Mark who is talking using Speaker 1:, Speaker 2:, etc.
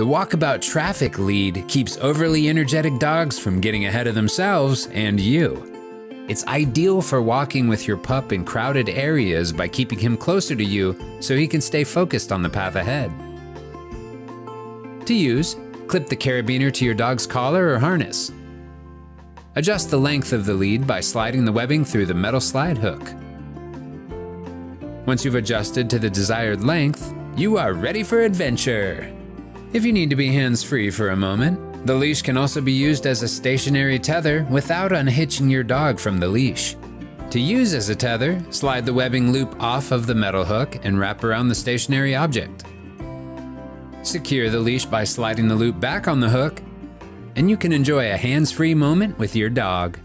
Speaker 1: The walkabout traffic lead keeps overly energetic dogs from getting ahead of themselves and you. It's ideal for walking with your pup in crowded areas by keeping him closer to you so he can stay focused on the path ahead. To use, clip the carabiner to your dog's collar or harness. Adjust the length of the lead by sliding the webbing through the metal slide hook. Once you've adjusted to the desired length, you are ready for adventure. If you need to be hands free for a moment, the leash can also be used as a stationary tether without unhitching your dog from the leash. To use as a tether, slide the webbing loop off of the metal hook and wrap around the stationary object. Secure the leash by sliding the loop back on the hook, and you can enjoy a hands free moment with your dog.